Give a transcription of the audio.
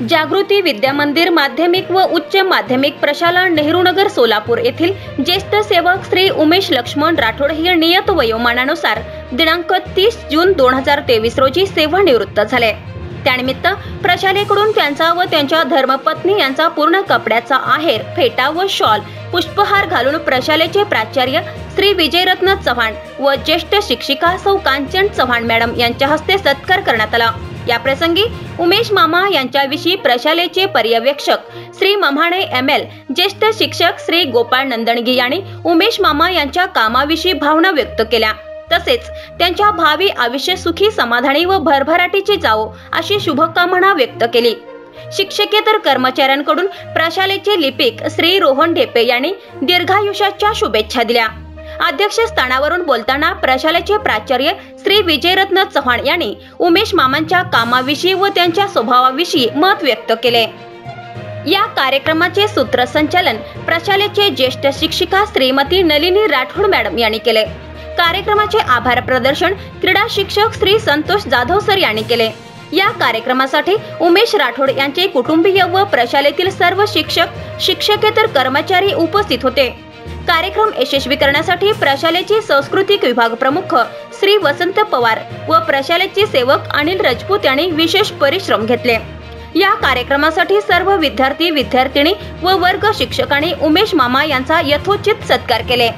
जागृती विद्या मंदिर माध्यमिक व उच्च माध्यमिक प्रशाला नेहरूनगर सोलापूर येथील ज्येष्ठ सेवक श्री उमेश लक्ष्मण राठोड हे नियत वयोमानानुसार दिनांक तीस जून दोन हजार तेवीस रोजी सेवानिवृत्त झाले. त्यानिमित्त प्रशालेकडून त्यांचा व त्यांच्या धर्मपत्नी यांचा पूर्ण कपड्याचा आहेर फेटा व शॉल पुष्पहार घालून प्रशालेचे प्राचार्य श्री विजयरत्न चव्हाण व ज्येष्ठ शिक्षिका सौ कांचन चव्हाण मॅडम यांच्या हस्ते सत्कार करण्यात आला. या प्रसंगी उमेश मामा यांच्याविषयी प्रशालेचे पर्यवेक्षक श्री मम्हाणे एम एल ज्येष्ठ शिक्षक श्री गोपाळ नंदणगी यांनी उमेश मामा यांच्या कामाविषयी भावना व्यक्त केल्या. तसेच त्यांच्या भावी आयुष्य सुखी समाधानी व भरभराटीची जावो अशी शुभकामना व्यक्त केली. शिक्षकेतर कर्मचाऱ्यांकडून प्रशालेचे लिपिक श्री रोहन ढेपे यांनी दीर्घायुष्याच्या शुभेच्छा दिल्या. अध्यक्षस्थानावरून बोलताना प्रशालेचे प्राचार्य श्री विजयरत्न चव्हाण यांनी उमेश मामांच्या कामाविषयी व त्यांच्या स्वभावाविषयी मत व्यक्त केले. या कार्यक्रमाचे सूत्रसंचालन प्रशालेचे ज्येष्ठ शिक्षिका श्रीमती नलिनी राठोड मॅडम यांनी केले. कार्यक्रमाचे आभार प्रदर्शन क्रीडा शिक्षक श्री संतोष जाधव सर यांनी केले. या कार्यक्रमासाठी उमेश राठोड यांचे कुटुंबीय व प्रशालेतील सर्व शिक्षक शिक्षकेतर कर्मचारी उपस्थित होते. कार्यक्रम यशस्वी करण्यासाठी प्रशालेचे सांस्कृतिक विभाग प्रमुख श्री वसंत पवार व प्रशालेचे सेवक अनिल राजपूत यांनी विशेष परिश्रम घेतले. या कार्यक्रमासाठी सर्व विद्यार्थी विद्यार्थिनी व वर्ग शिक्षकांनी उमेश मामा यांचा यथोचित सत्कार केले.